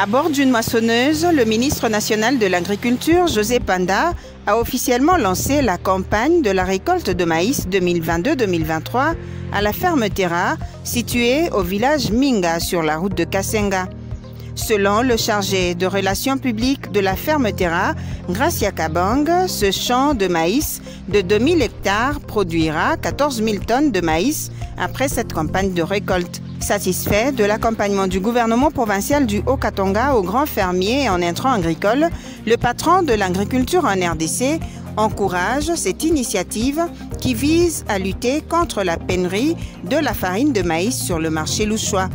À bord d'une moissonneuse, le ministre national de l'Agriculture, José Panda, a officiellement lancé la campagne de la récolte de maïs 2022-2023 à la ferme Terra, située au village Minga sur la route de Kasenga. Selon le chargé de relations publiques de la ferme Terra, Gracia Kabang, ce champ de maïs de 2000 hectares produira 14 000 tonnes de maïs après cette campagne de récolte. Satisfait de l'accompagnement du gouvernement provincial du Haut-Katonga aux grands fermiers en intrants agricoles, le patron de l'agriculture en RDC encourage cette initiative qui vise à lutter contre la pénurie de la farine de maïs sur le marché louchois.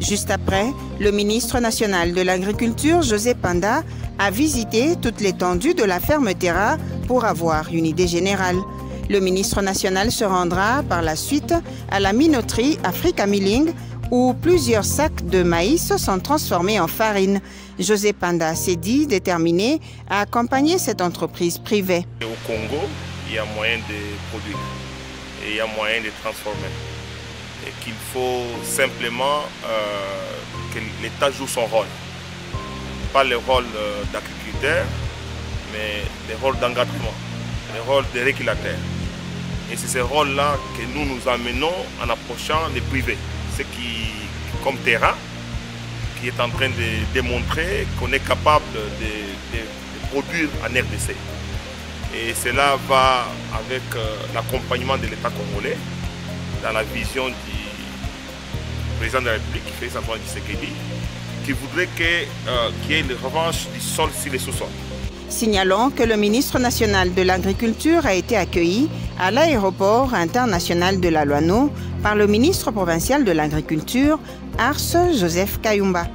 Juste après, le ministre national de l'Agriculture, José Panda, a visité toute l'étendue de la ferme Terra pour avoir une idée générale. Le ministre national se rendra par la suite à la minoterie Africa Milling où plusieurs sacs de maïs sont transformés en farine. José Panda s'est dit déterminé à accompagner cette entreprise privée. Au Congo, il y a moyen de produire et il y a moyen de transformer. Et qu'il faut simplement euh, que l'État joue son rôle. Pas le rôle euh, d'agriculteur, mais le rôle d'engagement, le rôle de régulateur. Et c'est ce rôle-là que nous nous amenons en approchant les privés qui, comme terrain, qui est en train de démontrer qu'on est capable de, produire en RDC. Et cela va avec euh, l'accompagnement de l'État congolais dans la vision du président de la République, Félix Antoine Tshisekedi, qui voudrait euh, qu'il y ait une revanche du sol sur les sous-sols. Signalons que le ministre national de l'Agriculture a été accueilli à l'aéroport international de la Loano par le ministre provincial de l'Agriculture, Ars Joseph Kayumba.